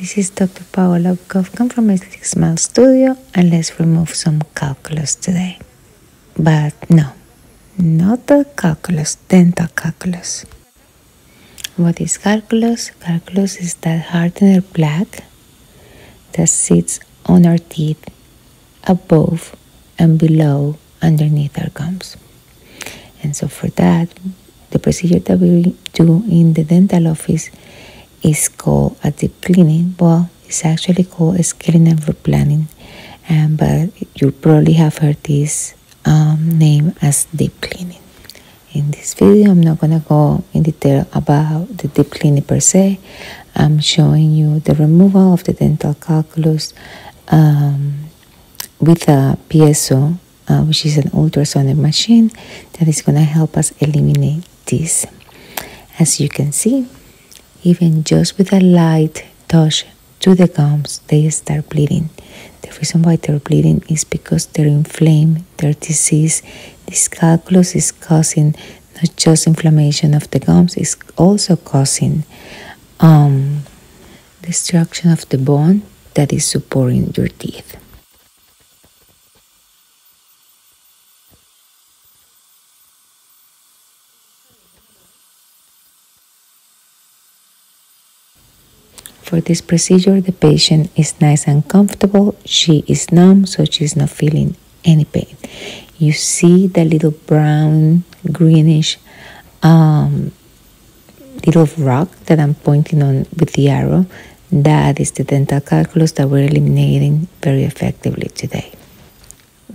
This is Dr. Paola Govcon from Aesthetic Smile Studio and let's remove some calculus today. But no, not the calculus, dental calculus. What is calculus? Calculus is that hardener plaque that sits on our teeth above and below underneath our gums. And so for that, the procedure that we do in the dental office is called a deep cleaning. Well, it's actually called a scaling and root planing, um, but you probably have heard this um, name as deep cleaning. In this video, I'm not gonna go in detail about the deep cleaning per se. I'm showing you the removal of the dental calculus um, with a Piezo, uh, which is an ultrasonic machine that is gonna help us eliminate this. As you can see, even just with a light touch to the gums, they start bleeding. The reason why they're bleeding is because they're inflamed, they're diseased. This calculus is causing not just inflammation of the gums, it's also causing um, destruction of the bone that is supporting your teeth. For this procedure, the patient is nice and comfortable. She is numb, so she's not feeling any pain. You see the little brown, greenish um, little rock that I'm pointing on with the arrow. That is the dental calculus that we're eliminating very effectively today.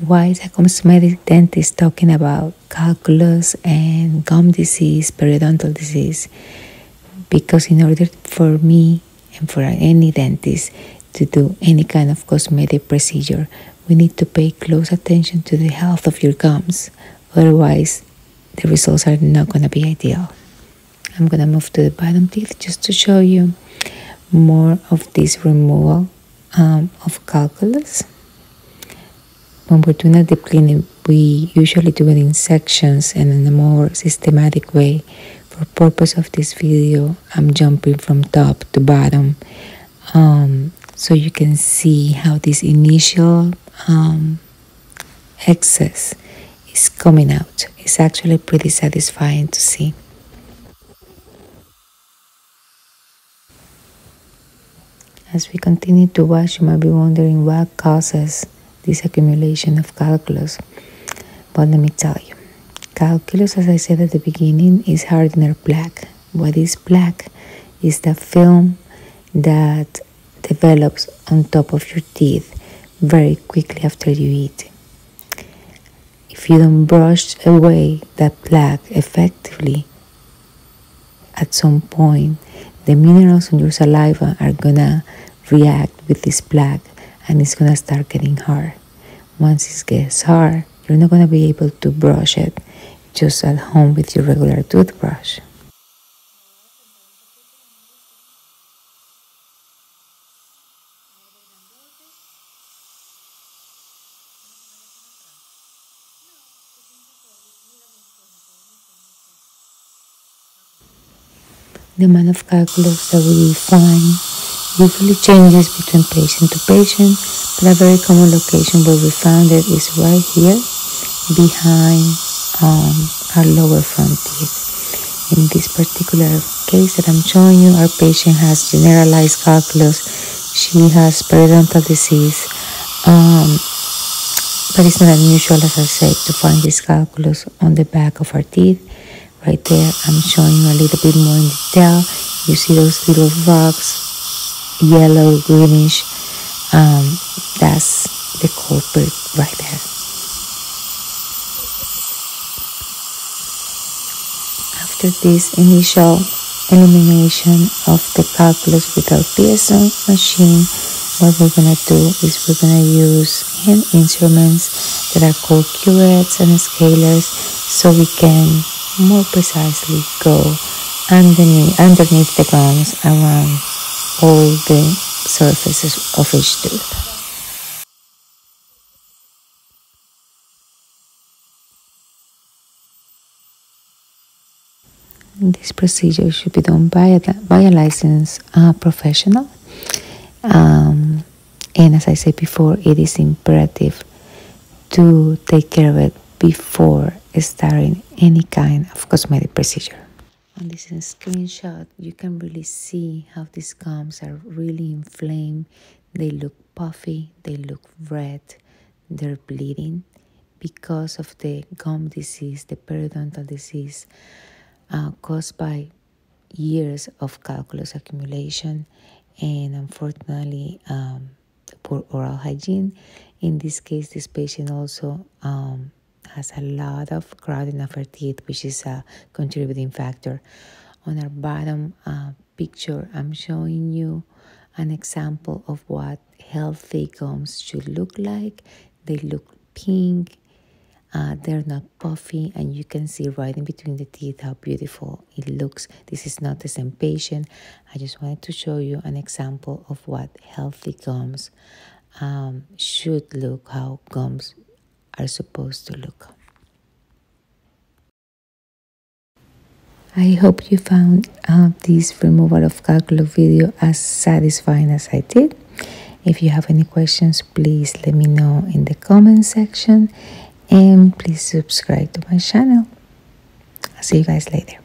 Why is a cosmetic dentist talking about calculus and gum disease, periodontal disease? Because in order for me and for any dentist to do any kind of cosmetic procedure, we need to pay close attention to the health of your gums. Otherwise, the results are not going to be ideal. I'm going to move to the bottom teeth just to show you more of this removal um, of calculus. When we're doing a deep cleaning, we usually do it in sections and in a more systematic way for purpose of this video I'm jumping from top to bottom. Um, so you can see how this initial um, excess is coming out. It's actually pretty satisfying to see. As we continue to watch, you might be wondering what causes this accumulation of calculus. But let me tell you Calculus, as I said at the beginning, is hardener plaque. What is plaque? Is the film that develops on top of your teeth very quickly after you eat. If you don't brush away that plaque effectively, at some point, the minerals in your saliva are gonna react with this plaque and it's gonna start getting hard. Once it gets hard, you're not gonna be able to brush it just at home with your regular toothbrush. The amount of calculus that we find usually changes between patient to patient, but a very common location where we found it is right here behind um, our lower front teeth. In this particular case that I'm showing you, our patient has generalized calculus. She has periodontal disease. Um, but it's not unusual, as I said, to find this calculus on the back of our teeth. Right there, I'm showing you a little bit more in detail. You see those little rocks, yellow, greenish. Um, that's the culprit right there. After this initial elimination of the calculus with our Piezo machine, what we're gonna do is we're gonna use hand instruments that are called curettes and scalers so we can more precisely go underneath, underneath the gums around all the surfaces of each tooth. This procedure should be done by a, by a licensed uh, professional. Um, and as I said before, it is imperative to take care of it before starting any kind of cosmetic procedure. On this screenshot, you can really see how these gums are really inflamed. They look puffy, they look red, they're bleeding because of the gum disease, the periodontal disease uh, caused by years of calculus accumulation and unfortunately um, poor oral hygiene. In this case, this patient also um, has a lot of crowding of her teeth, which is a contributing factor. On our bottom uh, picture, I'm showing you an example of what healthy gums should look like. They look pink, uh, they're not puffy, and you can see right in between the teeth how beautiful it looks. This is not the same patient. I just wanted to show you an example of what healthy gums um, should look, how gums are supposed to look. I hope you found uh, this removal of calculus video as satisfying as I did. If you have any questions, please let me know in the comment section and please subscribe to my channel. I'll see you guys later.